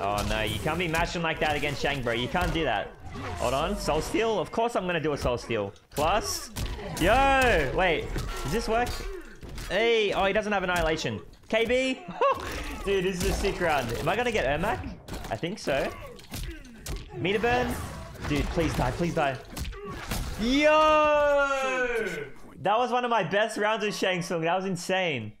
Oh no, you can't be mashing like that against Shang, bro. You can't do that. Hold on, Soul Steal? Of course I'm gonna do a Soul Steal. Plus, yo, wait, does this work? Hey, oh, he doesn't have Annihilation. KB? Dude, this is a sick round. Am I gonna get Ermac? I think so. Meter burn? Dude, please die, please die. Yo! That was one of my best rounds with Shang Tsung. That was insane.